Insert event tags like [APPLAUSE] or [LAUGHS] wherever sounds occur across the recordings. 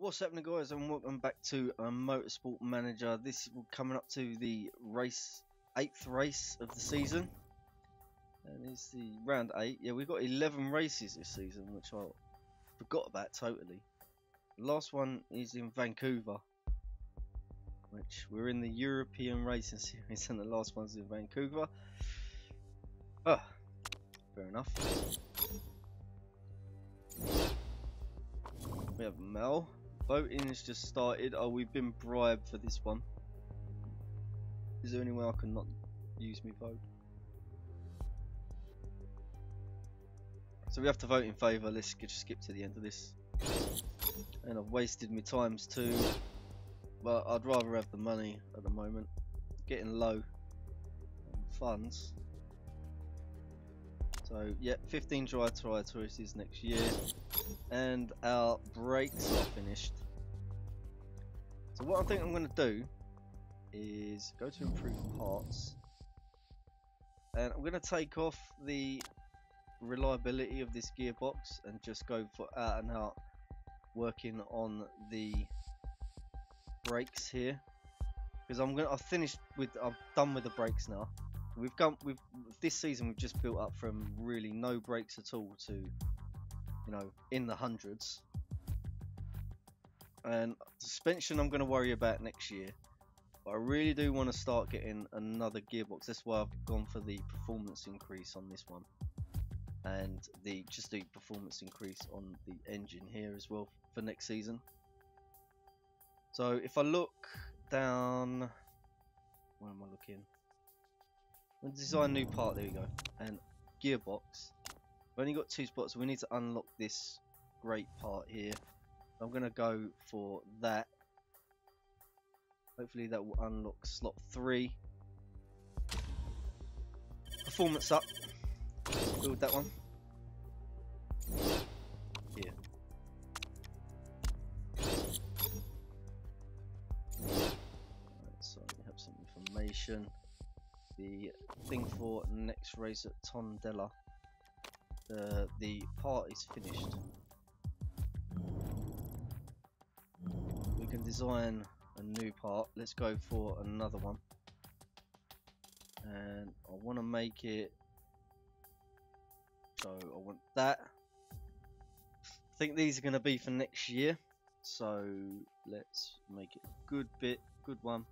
What's happening guys and welcome back to a Motorsport Manager. This is coming up to the race, 8th race of the season. And it's the round 8. Yeah, we've got 11 races this season, which I forgot about totally. The last one is in Vancouver. Which we're in the European Racing [LAUGHS] Series and the last one's in Vancouver. Ah, fair enough. We have Mel. Voting has just started. Oh, we've been bribed for this one. Is there any way I can not use me vote? So we have to vote in favour. Let's just skip to the end of this. And I've wasted my times too. But I'd rather have the money at the moment. Getting low on funds. So yeah, 15 dry try tourists next year. And our brakes are finished. So what I think I'm going to do is go to improve parts. And I'm going to take off the reliability of this gearbox and just go for out and out working on the brakes here. Because I'm gonna I've finished with I've done with the brakes now we've gone. we've this season we've just built up from really no brakes at all to you know, in the hundreds. And suspension I'm going to worry about next year. But I really do want to start getting another gearbox. That's why I've gone for the performance increase on this one. And the just the performance increase on the engine here as well for next season. So if I look down, where am I looking? Design new part, there we go. And gearbox, We've only got two spots, so we need to unlock this great part here. I'm going to go for that. Hopefully that will unlock slot 3. Performance up. Build that one. Here. So we have some information. The thing for next race at Tondela the the part is finished. We can design a new part. Let's go for another one. And I want to make it so I want that. I think these are going to be for next year. So let's make it a good bit, good one.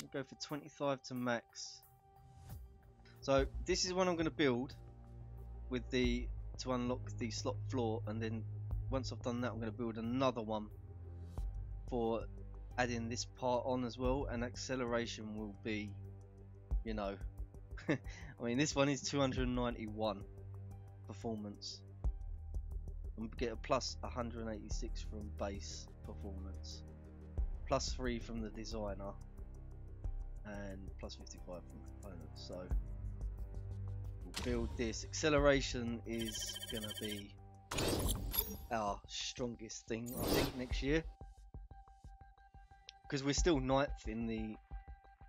We'll go for 25 to max. So this is what I'm going to build with the to unlock the slot floor and then once I've done that I'm going to build another one for adding this part on as well and acceleration will be you know [LAUGHS] I mean this one is 291 performance. And get a plus 186 from base performance. Plus 3 from the designer and plus 55 from components so we'll build this. Acceleration is going to be our strongest thing, I think, next year. Because we're still ninth in the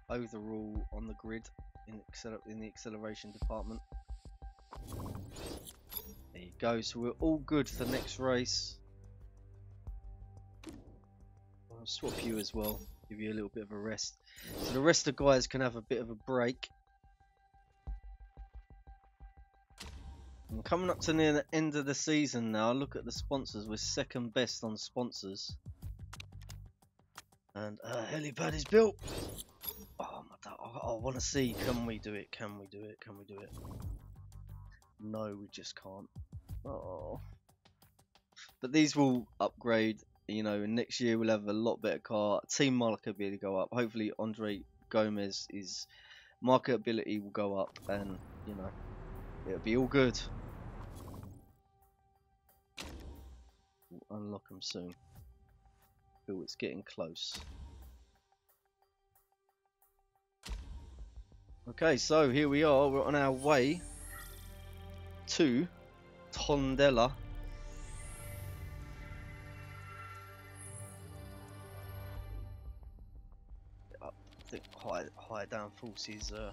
overall on the grid in, in the acceleration department. There you go, so we're all good for next race. I'll swap you as well, give you a little bit of a rest. So the rest of the guys can have a bit of a break. I'm coming up to near the end of the season now. Look at the sponsors. We're second best on sponsors. And uh, helipad is built. Oh my god! I, I want to see. Can we do it? Can we do it? Can we do it? No, we just can't. Oh. But these will upgrade. You know, next year we'll have a lot better car. Team market will be able to go up. Hopefully, Andre Gomez is marketability will go up, and you know, it'll be all good. We'll unlock them soon. Oh, it's getting close. Okay, so here we are. We're on our way to Tondela. High, high downforce is uh,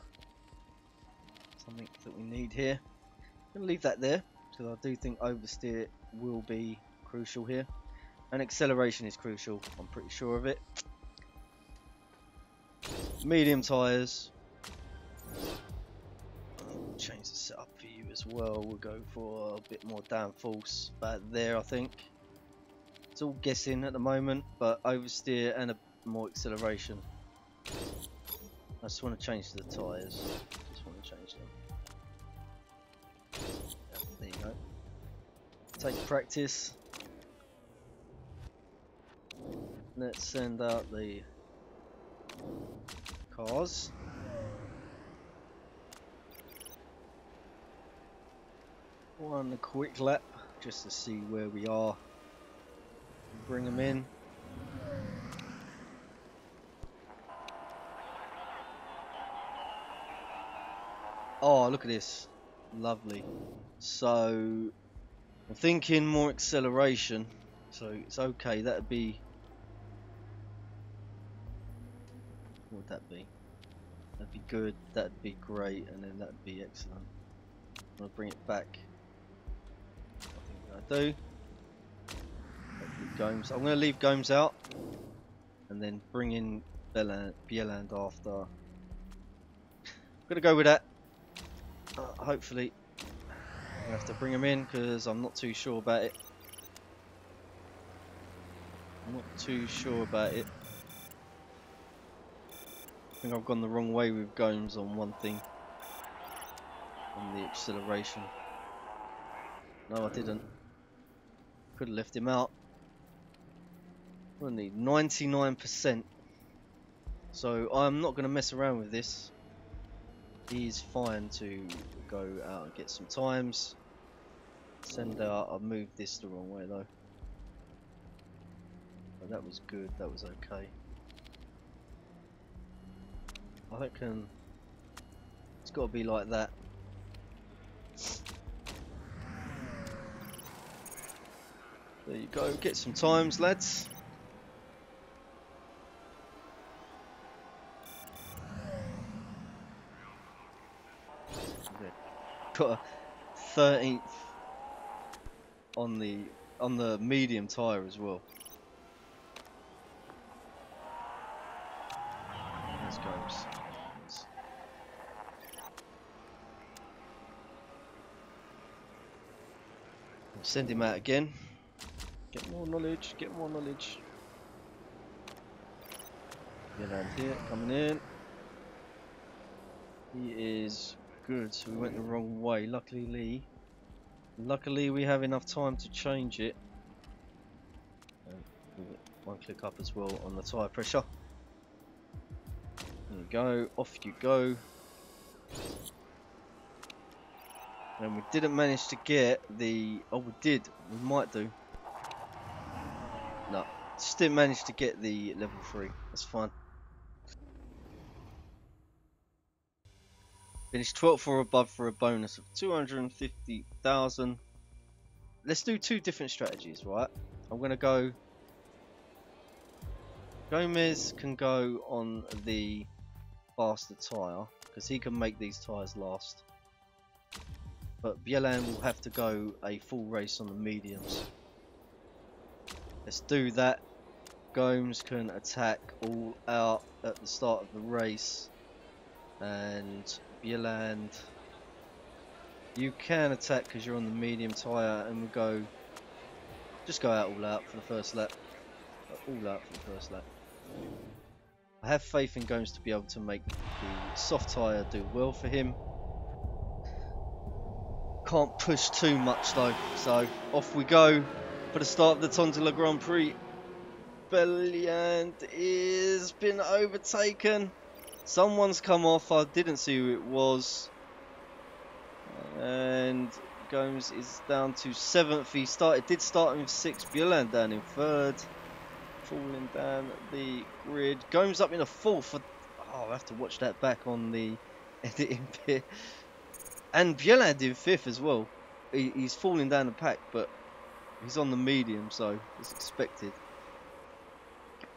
something that we need here. I'm going to leave that there because I do think oversteer will be crucial here. And acceleration is crucial, I'm pretty sure of it. Medium tyres. Change the setup for you as well. We'll go for a bit more downforce back there, I think. It's all guessing at the moment, but oversteer and a more acceleration. I just want to change the tyres. Just want to change them. Yeah, there you go. Take practice. Let's send out the cars. One quick lap just to see where we are. Bring them in. Oh, look at this. Lovely. So, I'm thinking more acceleration. So, it's okay. That'd be... What would that be? That'd be good. That'd be great. And then that'd be excellent. I'm to bring it back. I think I do. Gomes. I'm to leave Gomes out. And then bring in Bjelland after. [LAUGHS] I'm going to go with that. Uh, hopefully, I have to bring him in because I'm not too sure about it. I'm not too sure about it. I think I've gone the wrong way with Gomes on one thing. On the acceleration. No, I didn't. Could have left him out. We need 99%. So I'm not going to mess around with this he's fine to go out and get some times. Send out, oh. I moved this the wrong way though. But that was good, that was okay. I reckon it's got to be like that. There you go, get some times lads. Got a 13th on the on the medium tire as well. Let's go. Send him out again. Get more knowledge. Get more knowledge. Get out here, coming in. He is good, so we went the wrong way. Luckily, Lee. Luckily, we have enough time to change it. Uh, one click up as well on the tyre pressure. There you go, off you go. And we didn't manage to get the... Oh, we did. We might do. No, just didn't manage to get the level 3. That's fine. Finish 12th or above for a bonus of 250,000. Let's do two different strategies, right? I'm going to go... Gomez can go on the faster tyre, because he can make these tyres last. But Bjelland will have to go a full race on the mediums. Let's do that. Gomes can attack all out at the start of the race and Bjelland. You can attack because you're on the medium tyre and we'll go just go out all out for the first lap. All out for the first lap. I have faith in Gomes to be able to make the soft tyre do well for him. Can't push too much though, so off we go for the start of the Tondela Grand Prix. Bjelland is been overtaken. Someone's come off. I didn't see who it was. And Gomes is down to seventh. He started, did start in sixth. Bjelland down in third. Falling down the grid. Gomes up in a fourth. Oh, I have to watch that back on the [LAUGHS] editing bit. And Bjelland in fifth as well. He, he's falling down the pack, but he's on the medium, so it's expected.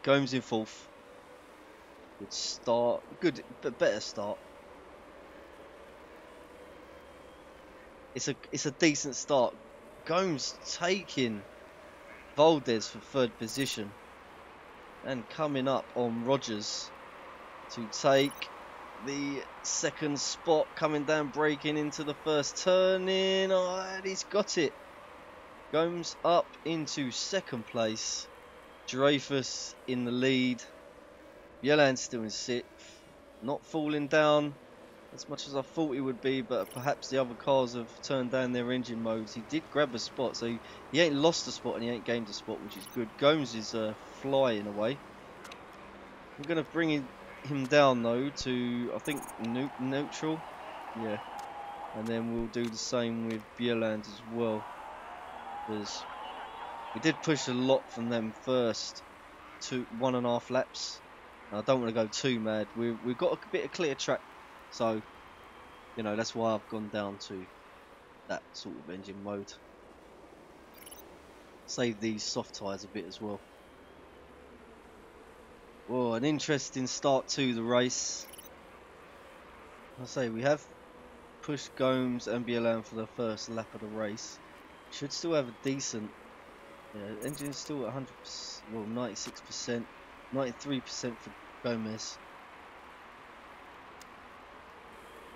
Gomes in fourth. Good start. Good, but better start. It's a it's a decent start. Gomes taking Valdez for third position. And coming up on Rogers to take the second spot, coming down, braking into the first turning. Oh, and he's got it. Gomes up into second place. Dreyfus in the lead. Bjelland still in sixth. Not falling down as much as I thought he would be, but perhaps the other cars have turned down their engine modes. He did grab a spot, so he, he ain't lost a spot and he ain't gained a spot, which is good. Gomes is uh, flying away. I'm going to bring him down though to, I think, neutral. Yeah. And then we'll do the same with Bjelland as well. Because we did push a lot from them first, to one and a half laps. I don't want to go too mad. We, we've got a bit of clear track so, you know, that's why I've gone down to that sort of engine mode. Save these soft tyres a bit as well. Well, an interesting start to the race. I say we have pushed Gomes and Bjelland for the first lap of the race. Should still have a decent yeah, engine's still at 100 well 96%, 93% for Gomez.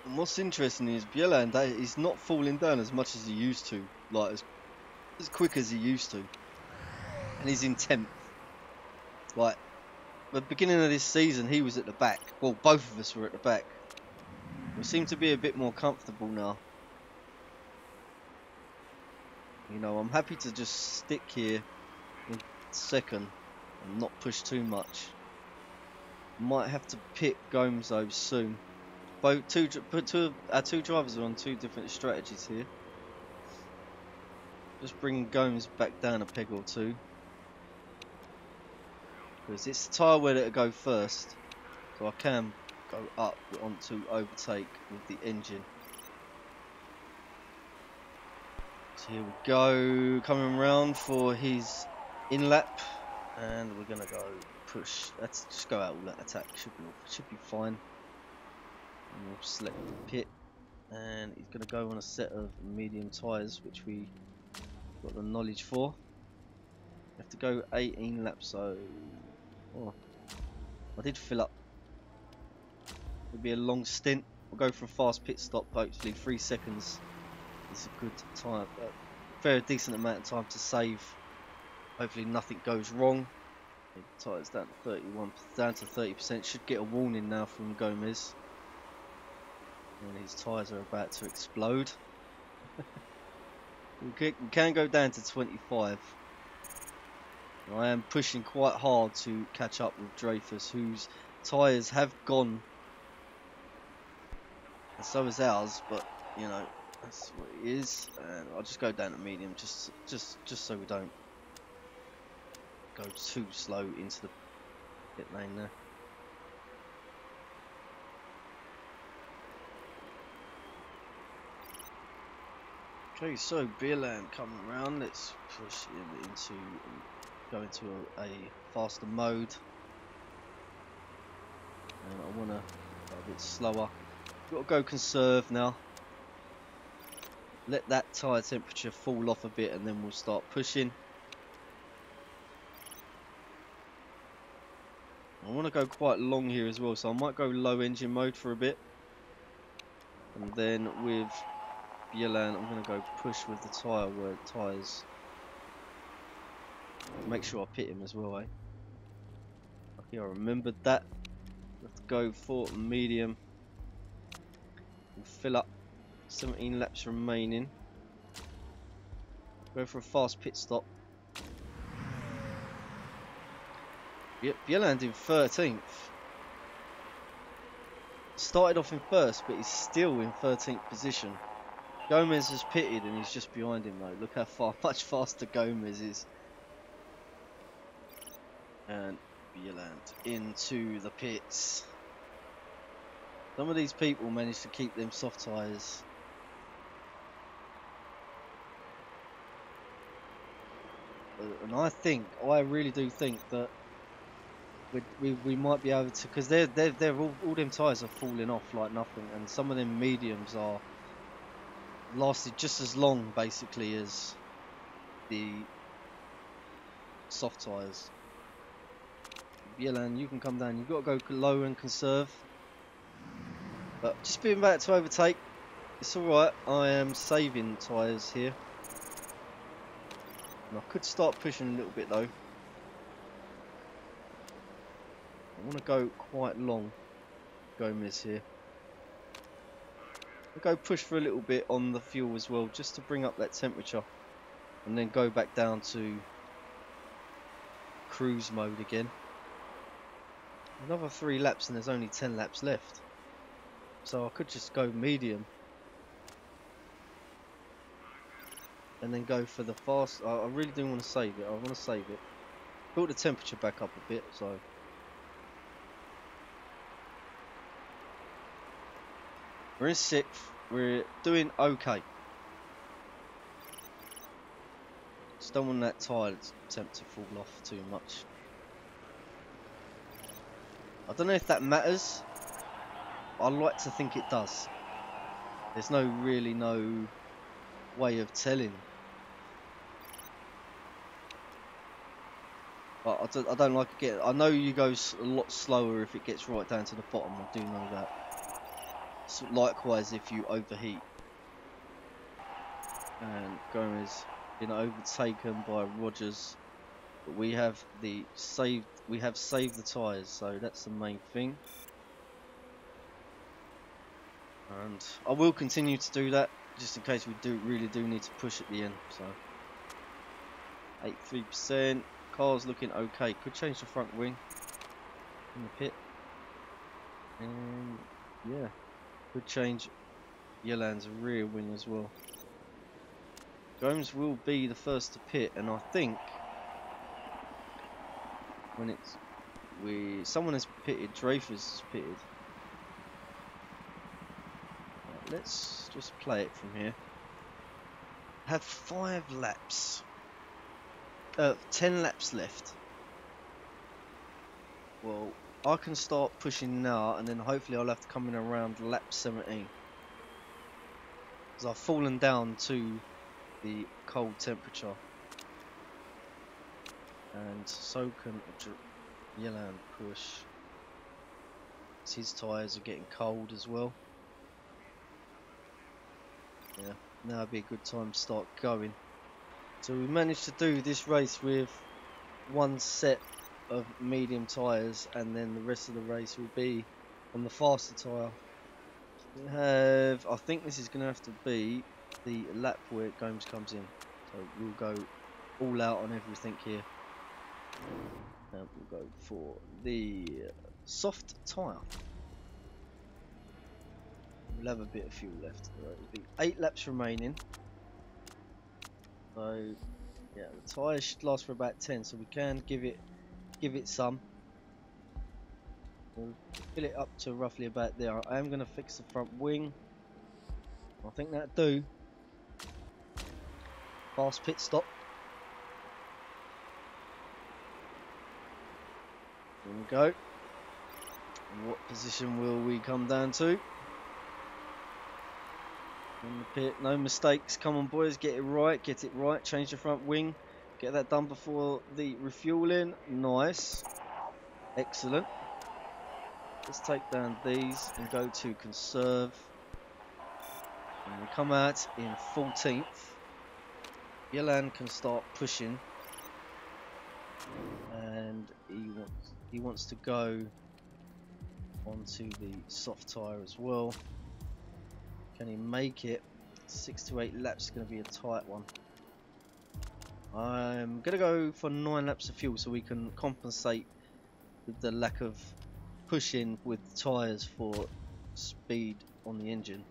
And what's interesting is Bjelland, he's not falling down as much as he used to, like as, as quick as he used to. And he's in 10th. Like, the beginning of this season, he was at the back. Well, both of us were at the back. We seem to be a bit more comfortable now. You know, I'm happy to just stick here in second and not push too much. Might have to pit Gomes though soon. Both two, two, our two drivers are on two different strategies here. Just bring Gomes back down a peg or two. Because it's the tyre where it'll go first. So I can go up onto overtake with the engine. So here we go, coming around for his in lap. And we're gonna go push, let's just go out that attack, should be, should be fine. And we'll select the pit and he's to go on a set of medium tyres which we got the knowledge for. We have to go 18 laps so oh, I did fill up. It'll be a long stint. We'll go for a fast pit stop hopefully 3 seconds is a good time. Uh, very decent amount of time to save. Hopefully nothing goes wrong. Tyres down to 31, down to 30%. Should get a warning now from Gomez and his tyres are about to explode. [LAUGHS] we can go down to 25. I am pushing quite hard to catch up with Dreyfus, whose tyres have gone. And so is ours, but you know that's what it is. And I'll just go down to medium, just just just so we don't go too slow into the pit lane there. Okay, so Bjelland coming around. Let's push him into go into a, a faster mode. And I want to go a bit slower. Got to go conserve now. Let that tyre temperature fall off a bit, and then we'll start pushing. Want to go quite long here as well, so I might go low engine mode for a bit. And then with Bjelland, I'm going to go push with the tyre wear tyres. Make sure I pit him as well, eh? Okay, I remembered that. Let's go for medium. Fill up 17 laps remaining. Go for a fast pit stop. Bjelland in 13th. Started off in first, but he's still in 13th position. Gomez has pitted and he's just behind him though. Look how far, [LAUGHS] much faster Gomez is. And Bjelland into the pits. Some of these people manage to keep them soft tyres. Uh, and I think, I really do think that we, we, we might be able to, because they're, they're, they're all, all them tyres are falling off like nothing, and some of them mediums are lasted just as long basically as the soft tyres. Bjelland, you can come down. You've got to go low and conserve. But just being back to overtake. It's alright. I am saving tyres here. And I could start pushing a little bit though. I want to go quite long. Gomez here. I'll go push for a little bit on the fuel as well, just to bring up that temperature. And then go back down to cruise mode again. Another three laps and there's only 10 laps left. So I could just go medium. And then go for the fast. I, really do want to save it. I want to save it. Built the temperature back up a bit, so. We're in sixth. We're doing okay. Just don't want that tyre attempt to fall off too much. I don't know if that matters. I like to think it does. There's no really no way of telling. But I don't, I don't like it. Get, I know you go a lot slower if it gets right down to the bottom. I do know that. Likewise, if you overheat. And Gomez been overtaken by Rogers. But we have the saved. We have saved the tyres, so that's the main thing. And I will continue to do that, just in case we do really do need to push at the end. So, 83%. Car's looking okay. Could change the front wing in the pit. And yeah, could change Bjelland's rear wing as well. Gomes will be the first to pit, and I think when it's we someone has pitted, Dreyfus has pitted. Right, let's just play it from here. Have five laps. Uh, ten laps left. Well, I can start pushing now, and then hopefully I'll have to come in around lap 17. Because I've fallen down to the cold temperature. And so can Bjelland push. His tyres are getting cold as well. Yeah, now would be a good time to start going. So we managed to do this race with one set of medium tyres and then the rest of the race will be on the faster tyre. Have, I think this is going to have to be the lap where Gomes comes in. So we'll go all out on everything here. And we'll go for the soft tyre. We'll have a bit of fuel left. There'll be eight laps remaining. So yeah, the tyres should last for about 10, so we can give it give it some. We'll fill it up to roughly about there. I am going to fix the front wing. I think that'll do. Fast pit stop. Here we go. What position will we come down to? In the pit, no mistakes. Come on, boys, get it right. Get it right. Change the front wing. Get that done before the refueling. Nice. Excellent. Let's take down these and go to conserve. And we come out in 14th. Bjelland can start pushing. And he wants he wants to go onto the soft tyre as well. Can he make it? Six to eight laps is going to be a tight one. I'm going to go for nine laps of fuel so we can compensate with the lack of pushing with tyres for speed on the engine.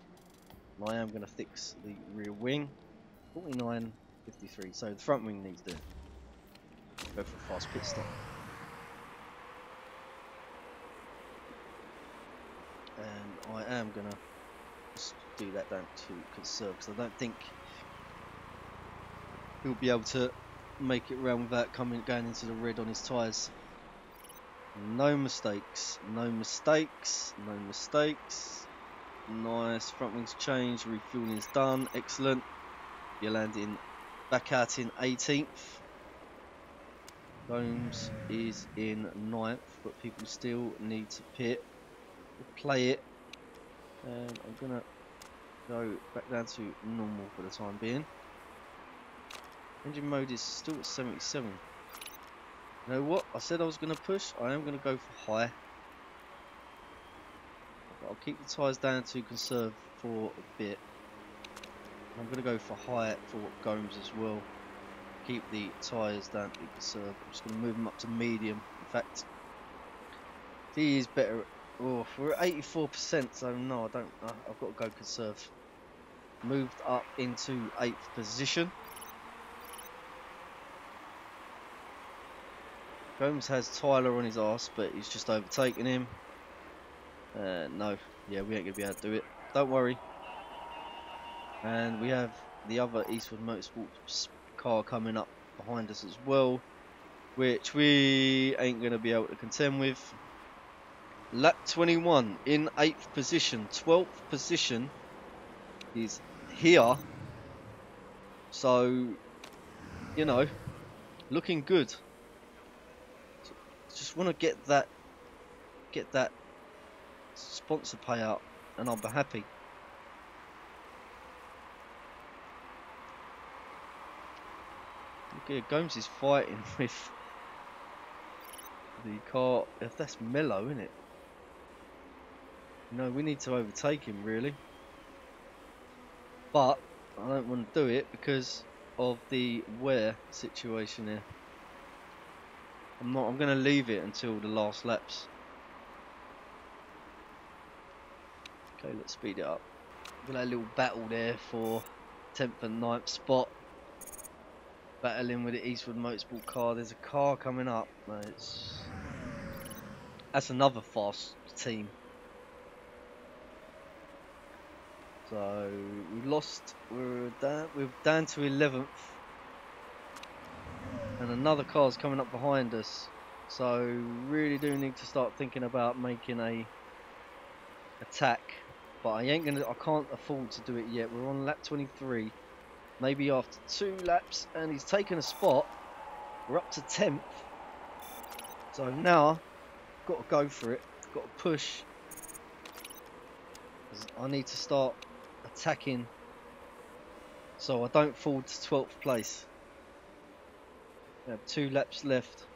I am going to fix the rear wing. 49.53, So the front wing needs doing. Go for a fast pit stop. And I am going to do that down to conserve because I don't think he'll be able to make it round without coming going into the red on his tyres. No mistakes, no mistakes, no mistakes. Nice, front wings changed, refueling is done, excellent. You're landing back out in 18th. Gomes is in ninth, but people still need to pit, play it. And I'm gonna go back down to normal for the time being. Engine mode is still at 77. You know what? I said I was going to push. I am going to go for high. But I'll keep the tyres down to conserve for a bit. I'm going to go for high for Gomes as well. Keep the tyres down to conserve. I'm just going to move them up to medium. In fact, he is better. Oh, we're at 84%, so no, I don't. Uh, I've got to go conserve. Moved up into 8th position. Gomes has Tyler on his ass, but he's just overtaken him. Uh, no, yeah, we ain't going to be able to do it. Don't worry. And we have the other Eastwood Motorsports car coming up behind us as well, which we ain't going to be able to contend with. Lap 21 in 8th position, 12th position is here. So, you know, looking good just want to get that get that sponsor payout and I'll be happy. Okay, Gomes is fighting [LAUGHS] with the car. If that's mellow, isn't it? No, we need to overtake him really. But I don't want to do it because of the wear situation here. I'm not. I'm going to leave it until the last laps. Okay, let's speed it up. We've got a little battle there for 10th and 9th spot. Battling with the Eastwood Motorsport car. There's a car coming up. It's that's another fast team. So we lost. We're down. We're down to 11th and another car's coming up behind us. So really do need to start thinking about making a attack but I ain't gonna I can't afford to do it yet. We're on lap 23 maybe after two laps and he's taken a spot. We're up to 10th so now got to go for it got to push I need to start attacking. So I don't fall to 12th place two laps left.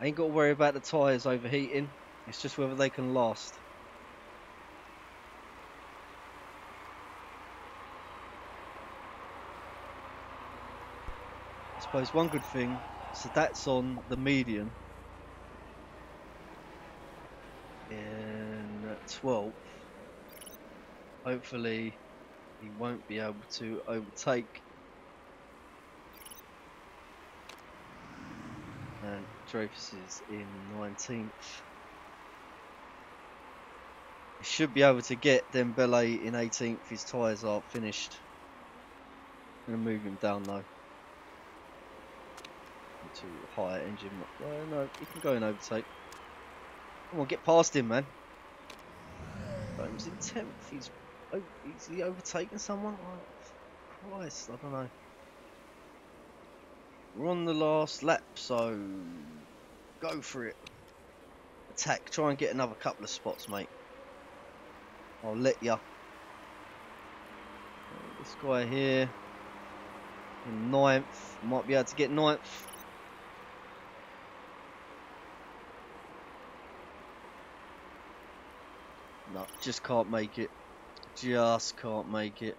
I ain't got to worry about the tyres overheating. It's just whether they can last. I suppose one good thing, so that's on the median. In 12th. Hopefully he won't be able to overtake and Dreyfus is in 19th. He should be able to get Dembele in 18th. His tyres are finished. To move him down though. To higher engine. No, no, he can go and overtake. Come on, get past him, man. He's in 10th. He's, oh, is he overtaking someone? Oh, Christ, I don't know. We're on the last lap, so go for it. Attack, try and get another couple of spots, mate. I'll let ya. This guy here, in ninth, might be able to get ninth. No, just can't make it. Just can't make it.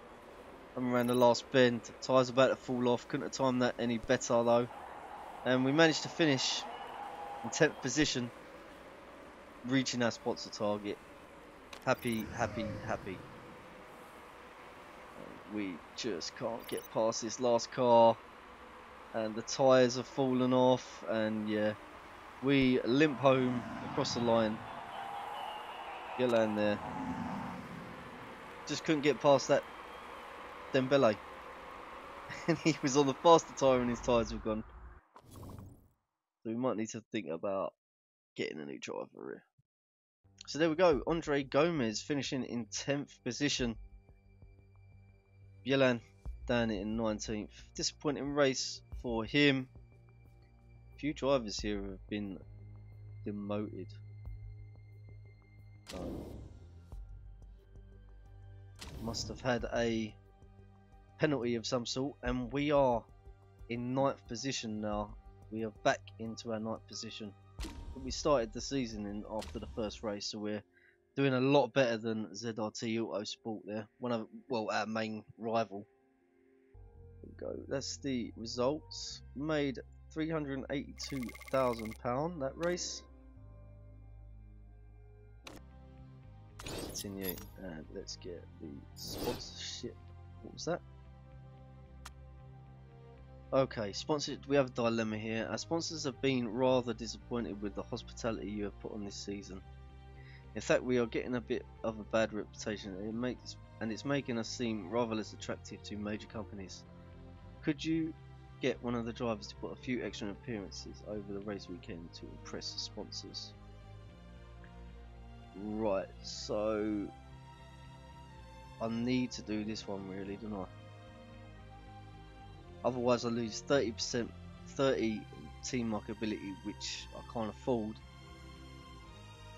I'm around the last bend. Tyres about to fall off. Couldn't have timed that any better though. And we managed to finish in 10th position, reaching our sponsor target. Happy, happy, happy. We just can't get past this last car. And the tyres have fallen off. And yeah, we limp home across the line. Get land there. Just couldn't get past that Dembele. [LAUGHS] and he was on the faster tyre and his tyres were gone. So we might need to think about getting a new driver here. So there we go. Andre Gomez finishing in 10th position. Bjelland down in 19th. Disappointing race for him. A few drivers here have been demoted. So, must have had a penalty of some sort, and we are in ninth position now. We are back into our ninth position. We started the season in after the first race, so we're doing a lot better than ZRT Autosport there. One of well, our main rival. There we go. That's the results. Made three hundred eighty-two thousand pound that race. Continue and let's get the sponsorship. What was that? Okay, sponsors. We have a dilemma here. Our sponsors have been rather disappointed with the hospitality you have put on this season. In fact, we are getting a bit of a bad reputation, and it makes and it's making us seem rather less attractive to major companies. Could you get one of the drivers to put a few extra appearances over the race weekend to impress the sponsors? Right, so I need to do this one really, don't I? Otherwise, I lose 30%, 30 team markability, which I can't afford.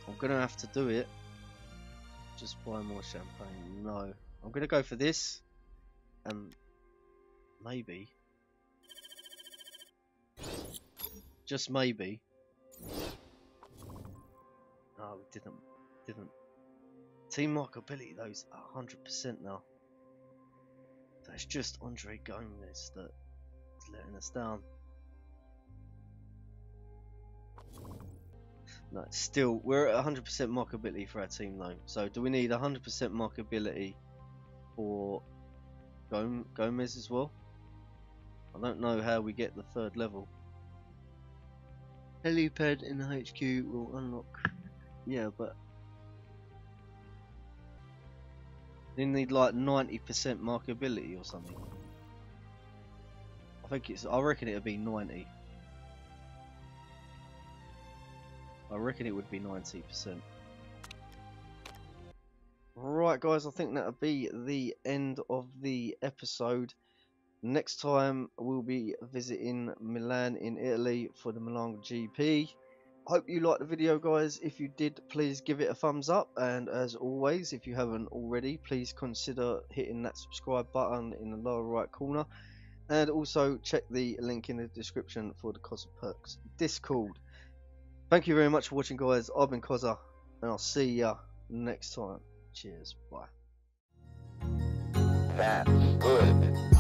I'm gonna have to do it. Just buy more champagne. No, I'm gonna go for this, and maybe, just maybe. No, we didn't. Didn't. Team markability, those 100% now. That's just Andre Gomez that's letting us down. No, still, we're at 100% markability for our team though. So do we need 100% markability for Gomez as well? I don't know how we get the third level. Helipad in the HQ will unlock. Yeah, but you need like 90% markability or something. I think it's. I reckon it'd be 90. I reckon it would be 90%. Right guys, I think that'll be the end of the episode. Next time we'll be visiting Milan in Italy for the Milan GP. Hope you liked the video guys. If you did, please give it a thumbs up. And as always, if you haven't already, please consider hitting that subscribe button in the lower right corner. And also check the link in the description for the Cozza Perks Discord. Thank you very much for watching, guys. I've been Cozza, and I'll see ya next time. Cheers. Bye. That's good.